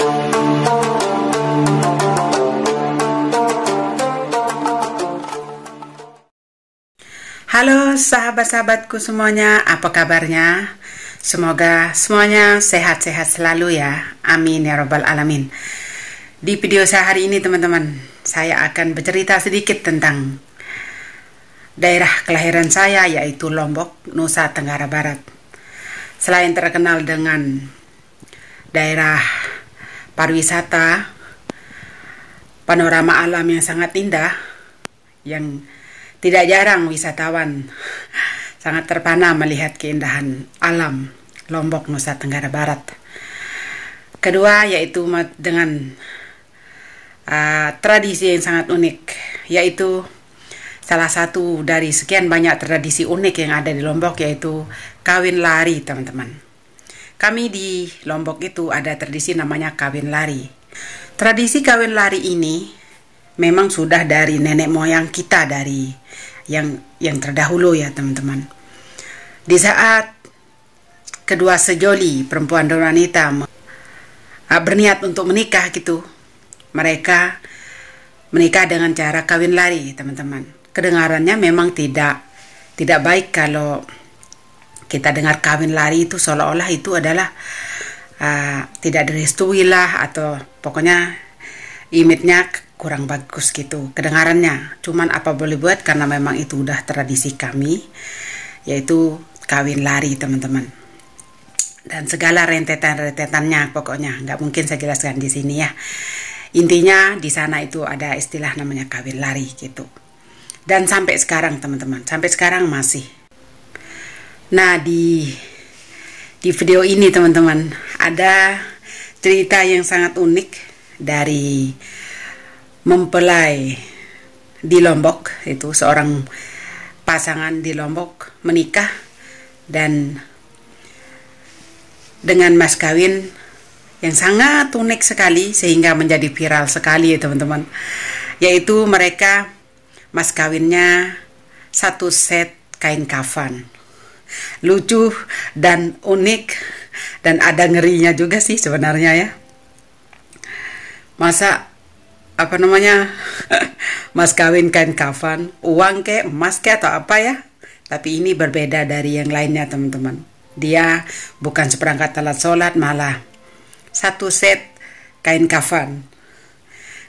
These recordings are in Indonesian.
Halo sahabat-sahabatku semuanya, apa kabarnya? Semoga semuanya sehat-sehat selalu ya. Amin ya robbal alamin. Di video saya hari ini teman-teman, saya akan bercerita sedikit tentang daerah kelahiran saya yaitu Lombok, Nusa Tenggara Barat. Selain terkenal dengan daerah pariwisata, panorama alam yang sangat indah, yang tidak jarang wisatawan sangat terpana melihat keindahan alam Lombok, Nusa Tenggara Barat. Kedua yaitu dengan uh, tradisi yang sangat unik, yaitu salah satu dari sekian banyak tradisi unik yang ada di Lombok yaitu kawin lari, teman-teman. Kami di Lombok itu ada tradisi namanya kawin lari. Tradisi kawin lari ini memang sudah dari nenek moyang kita dari yang yang terdahulu ya teman-teman. Di saat kedua sejoli perempuan dan wanita ah, berniat untuk menikah gitu, mereka menikah dengan cara kawin lari teman-teman. Kedengarannya memang tidak tidak baik kalau kita dengar kawin lari itu seolah-olah itu adalah uh, tidak direstui lah atau pokoknya image-nya kurang bagus gitu kedengarannya. Cuman apa boleh buat? Karena memang itu udah tradisi kami yaitu kawin lari teman-teman. Dan segala rentetan-rentetannya pokoknya. Nggak mungkin saya jelaskan di sini ya. Intinya di sana itu ada istilah namanya kawin lari gitu. Dan sampai sekarang teman-teman. Sampai sekarang masih nah di di video ini teman-teman ada cerita yang sangat unik dari mempelai di Lombok itu seorang pasangan di Lombok menikah dan dengan mas kawin yang sangat unik sekali sehingga menjadi viral sekali ya teman-teman. Yaitu mereka mas kawinnya satu set kain kafan lucu dan unik dan ada ngerinya juga sih sebenarnya ya. Masa apa namanya mas kawin kain kafan uang ke emas ke atau apa ya? Tapi ini berbeda dari yang lainnya teman-teman. Dia bukan seperangkat alat sholat malah satu set kain kafan.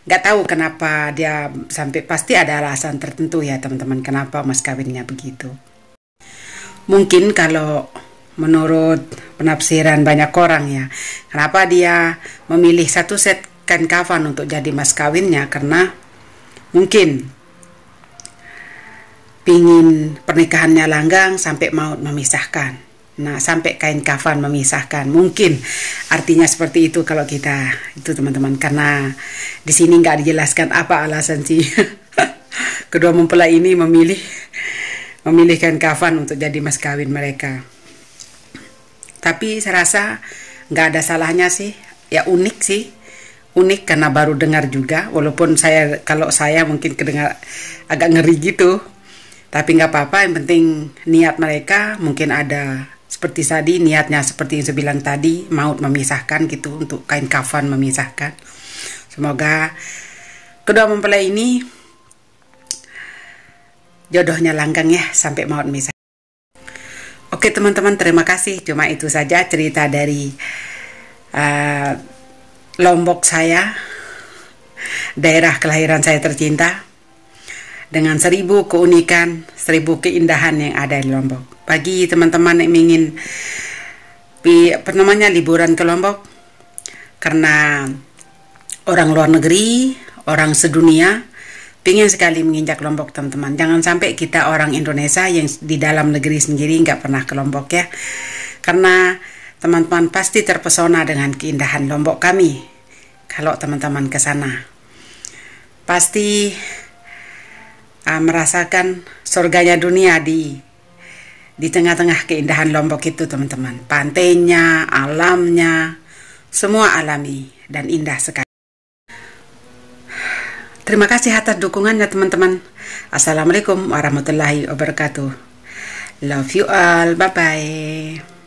Nggak tahu kenapa dia sampai pasti ada alasan tertentu ya teman-teman kenapa mas kawinnya begitu mungkin kalau menurut penafsiran banyak orang ya kenapa dia memilih satu set kain kafan untuk jadi mas kawinnya karena mungkin pingin pernikahannya langgang sampai maut memisahkan. Nah, sampai kain kafan memisahkan. Mungkin artinya seperti itu kalau kita itu teman-teman karena di sini nggak dijelaskan apa alasan sih kedua mempelai ini memilih memilih kain kafan untuk jadi mas kawin mereka. Tapi saya rasa nggak ada salahnya sih, ya unik sih. Unik karena baru dengar juga. Walaupun saya kalau saya mungkin kedengar agak ngeri gitu. Tapi nggak apa-apa yang penting niat mereka mungkin ada seperti tadi niatnya seperti yang saya bilang tadi maut memisahkan gitu untuk kain kafan memisahkan. Semoga kedua mempelai ini jodohnya langgang ya sampai maut memisahkan oke teman-teman terima kasih cuma itu saja cerita dari uh, Lombok saya, daerah kelahiran saya tercinta, dengan seribu keunikan, seribu keindahan yang ada di Lombok. Bagi teman-teman yang ingin namanya liburan ke Lombok, karena orang luar negeri, orang sedunia, ingin sekali menginjak Lombok teman-teman. Jangan sampai kita orang Indonesia yang di dalam negeri sendiri nggak pernah ke Lombok ya. Karena teman-teman pasti terpesona dengan keindahan Lombok kami kalau teman-teman ke sana. Pasti uh, merasakan surganya dunia di di tengah-tengah keindahan Lombok itu teman-teman. Pantainya, alamnya, semua alami dan indah sekali. Terima kasih atas dukungannya teman-teman. Assalamualaikum warahmatullahi wabarakatuh. Love you all. Bye-bye.